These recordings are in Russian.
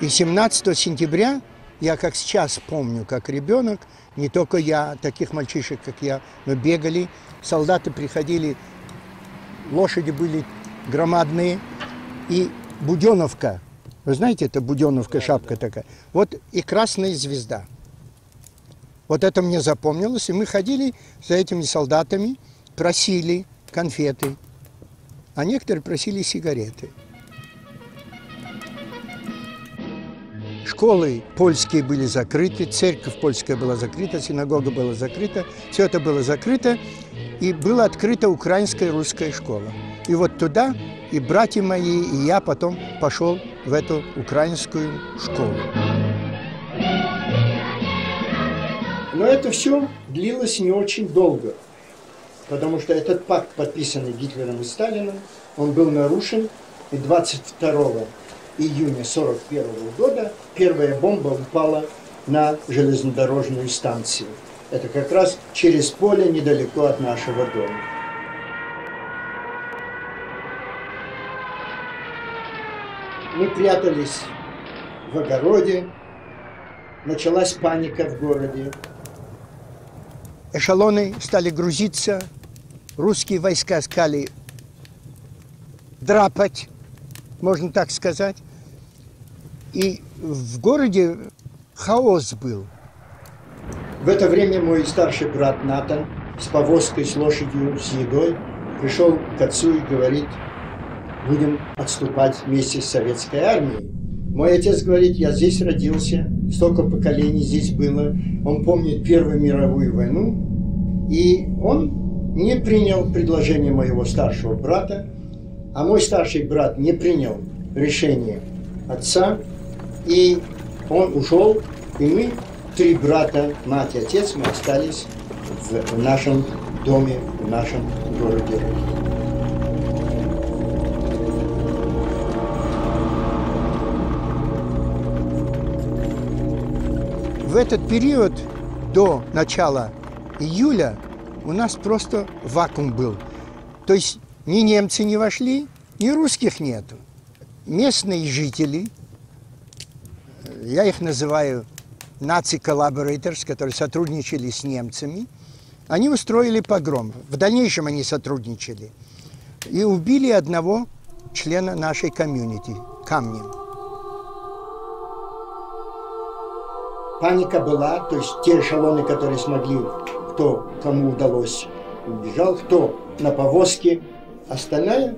И 17 сентября, я как сейчас помню, как ребенок, не только я, таких мальчишек, как я, мы бегали, солдаты приходили, лошади были громадные, и Буденовка, вы знаете, это Буденовка, шапка такая, вот и красная звезда. Вот это мне запомнилось, и мы ходили за этими солдатами, просили конфеты, а некоторые просили сигареты. Школы польские были закрыты, церковь польская была закрыта, синагога была закрыта, все это было закрыто, и была открыта украинская русская школа. И вот туда и братья мои, и я потом пошел в эту украинскую школу. Но это все длилось не очень долго, потому что этот пакт, подписанный Гитлером и Сталином, он был нарушен, и 22 июня 1941 года первая бомба упала на железнодорожную станцию. Это как раз через поле недалеко от нашего дома. Мы прятались в огороде, началась паника в городе. Эшелоны стали грузиться, русские войска стали драпать, можно так сказать. И в городе хаос был. В это время мой старший брат Натан с повозкой, с лошадью, с едой пришел к отцу и говорит, будем отступать вместе с советской армией. Мой отец говорит, я здесь родился, столько поколений здесь было. Он помнит Первую мировую войну. И он не принял предложение моего старшего брата, а мой старший брат не принял решение отца и он ушел, и мы, три брата, мать и отец, мы остались в нашем доме, в нашем городе. В этот период до начала июля у нас просто вакуум был. То есть ни немцы не вошли, ни русских нету. Местные жители я их называю наци collaborators, которые сотрудничали с немцами, они устроили погром. В дальнейшем они сотрудничали. И убили одного члена нашей комьюнити камнем. Паника была, то есть те эшелоны, которые смогли, кто кому удалось, убежал, кто на повозке. Остальная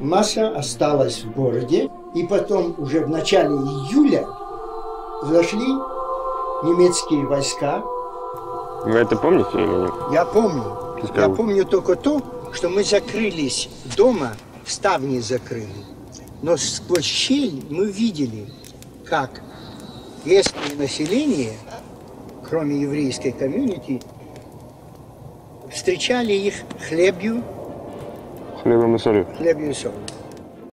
масса осталась в городе. И потом уже в начале июля зашли немецкие войска. Вы это помните или нет? Я помню. Я помню только то, что мы закрылись дома, ставни закрыли. Но сквозь щель мы видели, как местное население, кроме еврейской комьюнити, встречали их хлебью. Хлебом и солью. Хлебью и солью.